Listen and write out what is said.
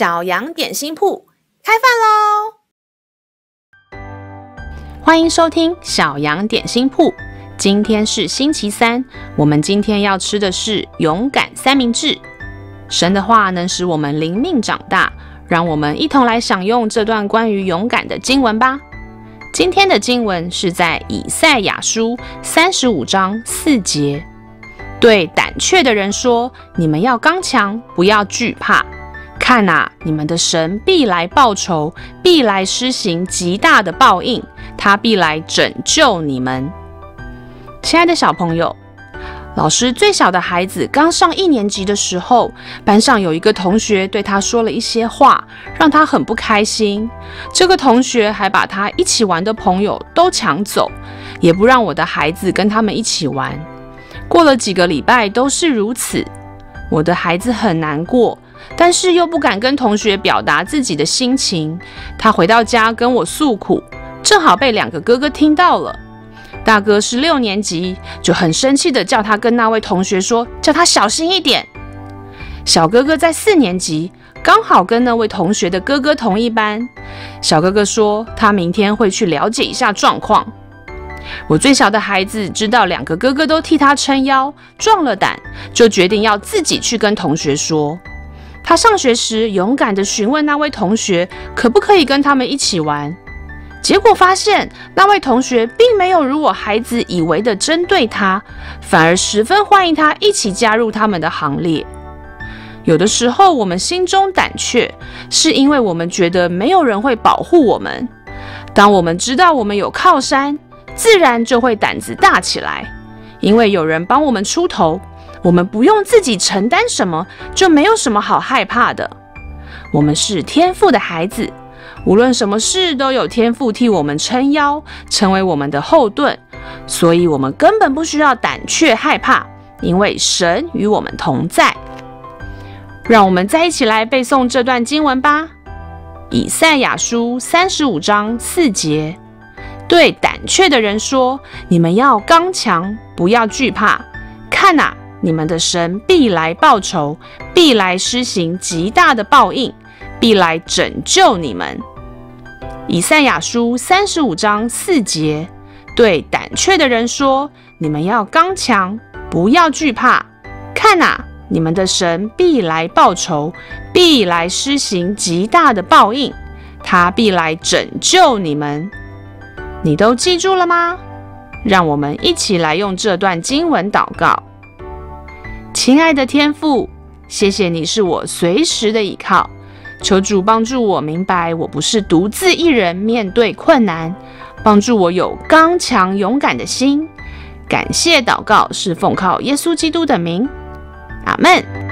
小羊点心铺开饭喽！欢迎收听小羊点心铺。今天是星期三，我们今天要吃的是勇敢三明治。神的话能使我们灵命长大，让我们一同来享用这段关于勇敢的经文吧。今天的经文是在以赛亚书三十五章四节。对胆怯的人说：“你们要刚强，不要惧怕。看呐，你们的神必来报仇，必来施行极大的报应，他必来拯救你们。”亲爱的小朋友，老师最小的孩子刚上一年级的时候，班上有一个同学对他说了一些话，让他很不开心。这个同学还把他一起玩的朋友都抢走，也不让我的孩子跟他们一起玩。过了几个礼拜都是如此，我的孩子很难过，但是又不敢跟同学表达自己的心情。他回到家跟我诉苦，正好被两个哥哥听到了。大哥是六年级，就很生气的叫他跟那位同学说，叫他小心一点。小哥哥在四年级，刚好跟那位同学的哥哥同一班。小哥哥说他明天会去了解一下状况。我最小的孩子知道两个哥哥都替他撑腰，壮了胆，就决定要自己去跟同学说。他上学时勇敢地询问那位同学可不可以跟他们一起玩，结果发现那位同学并没有如我孩子以为的针对他，反而十分欢迎他一起加入他们的行列。有的时候我们心中胆怯，是因为我们觉得没有人会保护我们。当我们知道我们有靠山，自然就会胆子大起来，因为有人帮我们出头，我们不用自己承担什么，就没有什么好害怕的。我们是天赋的孩子，无论什么事都有天赋替我们撑腰，成为我们的后盾，所以我们根本不需要胆怯害怕，因为神与我们同在。让我们再一起来背诵这段经文吧，《以赛亚书》三十五章四节。对胆怯的人说：“你们要刚强，不要惧怕。看呐，你们的神必来报仇，必来施行极大的报应，必来拯救你们。”以赛亚书三十五章四节。对胆怯的人说：“你们要刚强，不要惧怕。看呐，你们的神必来报仇，必来施行极大的报应，他必来拯救你们。”你都记住了吗？让我们一起来用这段经文祷告。亲爱的天父，谢谢你是我随时的依靠，求主帮助我明白我不是独自一人面对困难，帮助我有刚强勇敢的心。感谢祷告是奉靠耶稣基督的名，阿门。